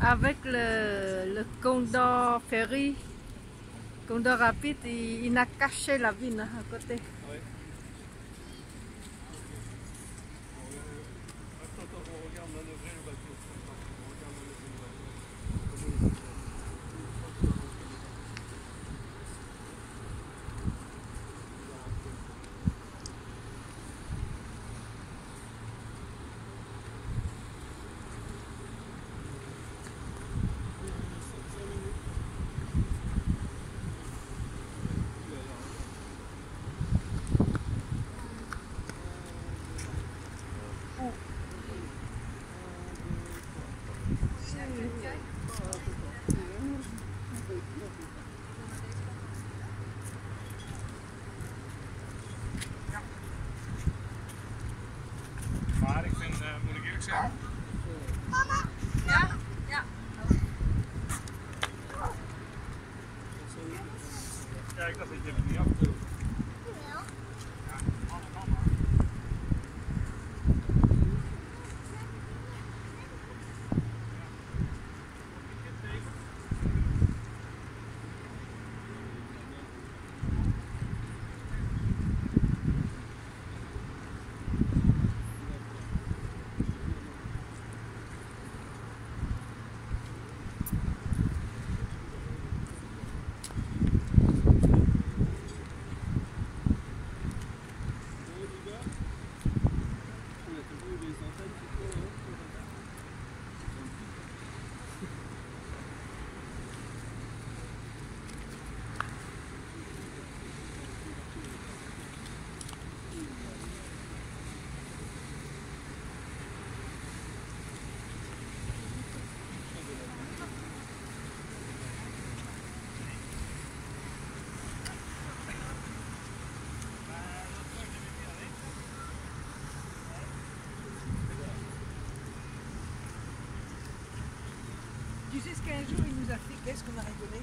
avec le, Condor Ferry, Condor Rapide, il, a caché la ville hein, à côté. Maar ik vind, eh, moet ik eerlijk zeggen, Ja, ja. ja, ik dacht dat je hem niet af resultante Tu sais ce qu'un jour il nous a fait? Qu'est-ce qu'on a rigolé